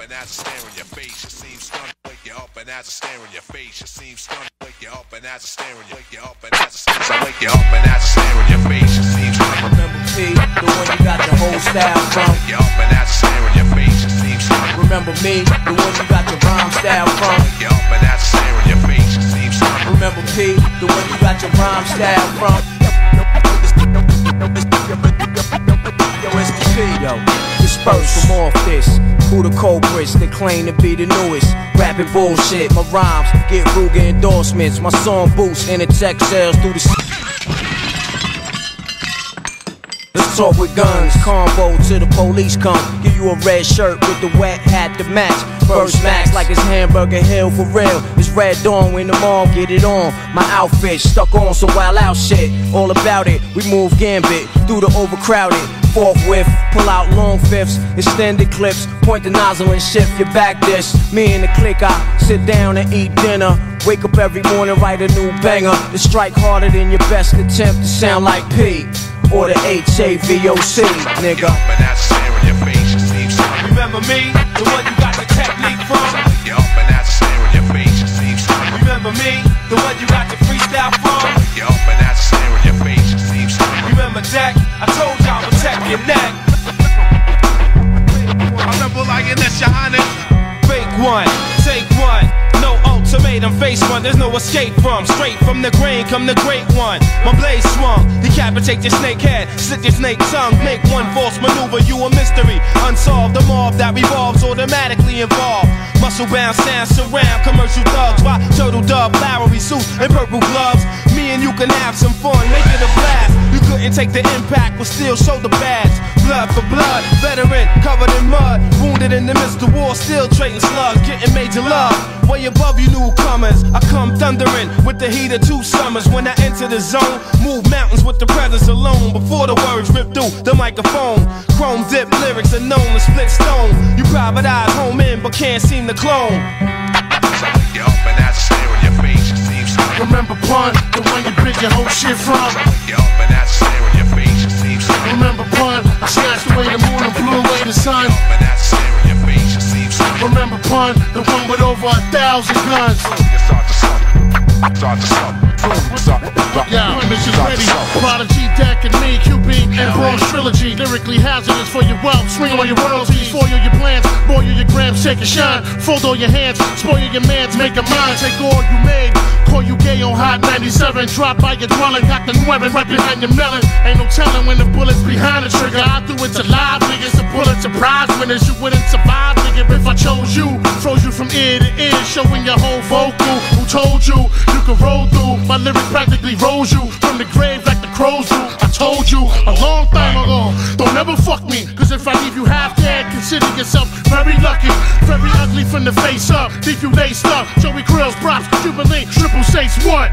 and as I stare in your face, you seem stunned. Wake you up and as I stare in your face, you seem stunned. Wake you up and as I stare in your wake you up and as I stare. So wake you up and as I stare in your face, you seem stunned. Remember P, the one you got your whole style from. Wake you up and as I stare in your face, you seem stunned. Remember me, the one you got your rhyme style from. Wake you up and as I stare in your face, you seem stunned. Remember P, the one you got your rhyme style from. Yo, it's the P, yo. Disperse from off this. Who the culprits that claim to be the newest? Rapping bullshit, my rhymes get Ruger endorsements. My song boosts in the tech sales through the. Let's talk with guns, combo till the police come. Give you a red shirt with the wet hat to match. First max like it's Hamburger Hill for real. It's Red Dawn when the mall get it on. My outfit stuck on some wild out shit. All about it. We move gambit through the overcrowded. Forthwith, pull out long fifths, extended clips, point the nozzle and shift your back dish. Me and the clique, I sit down and eat dinner. Wake up every morning, write a new banger. To strike harder than your best attempt to sound like P or the H-A-V-O-C, nigga. Up I stare in your face, you seem. Remember me, the one you got the technique from? Wake you up and as I stare in your face, you seem stunned. Remember me, the one you your neck. Like this, your highness. Fake one, take one. No ultimatum, face one, there's no escape from. Straight from the grain, come the great one. My blade swung, decapitate your snake head, slit your snake tongue, make one false maneuver, you a mystery. Unsolved, the mob that revolves automatically involved. Muscle bound, stand surround, commercial thugs. Why turtle dove, flowery suit, and purple gloves. And you can have some fun, make it a blast. You couldn't take the impact, but still show the badge. Blood for blood, veteran, covered in mud. Wounded in the midst of war, still trading slugs, getting major love. Way above you newcomers, I come thundering with the heat of two summers. When I enter the zone, move mountains with the presence alone. Before the words rip through the microphone, chrome dip lyrics are known to split stone. You private eyes home in, but can't seem to clone. So your whole shit from. Wake you up and as I stare in your face, you seem stunned. Remember pun, I snatched away the moon and blew away the sun. And as I stare in your face, you seem stunned. Remember pun, the one with over a thousand guns. You start to suck. Start to suck. Yeah, mission start ready. Prodigy, Deck, and me, QB, and Bronze Trilogy. Lyrically hazardous for your wealth. Swing all your royalties, foil your boil your grams, shake and shine. Fold all your hands, spoil your mans, make a mind. Take all you made, call you gay on Hot 97. Drop by your dwelling, got the nueve right behind your melon. Ain't no telling when the bullet's behind the trigger. I do it to live niggas, the bullet Prize winners. You wouldn't survive, nigga, if I chose you. Froze you from ear to ear, showing your whole vocal. Who told you you could roll through? My lyrics practically rose you from the grave like the crows do. I told you a long time ago. Don't ever fuck me, cause if I leave you half dead, consider yourself very lucky. Very ugly from the face up. Leave you laced up. Joey Grills, props, Jubilee, triple six, what?